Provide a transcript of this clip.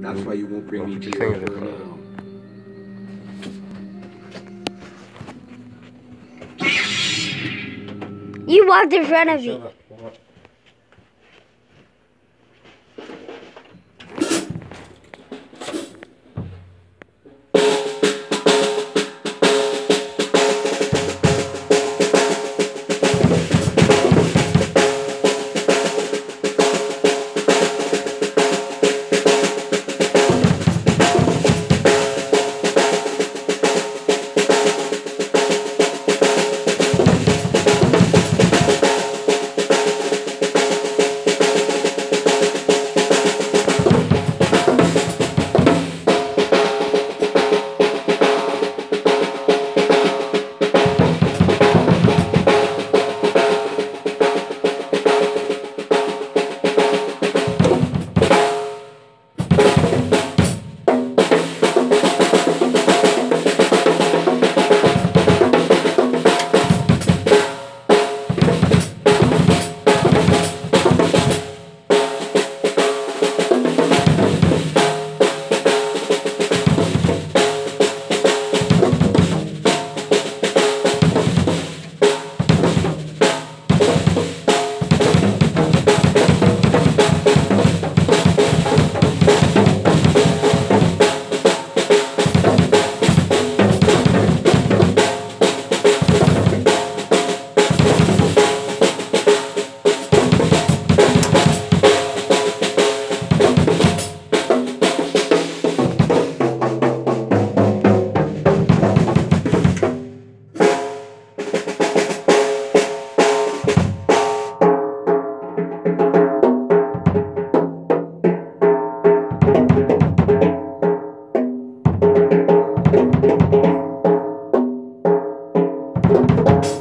That's why you won't bring me Your to your fingers her now. You walked in front of me. Shut up. What? Thank you.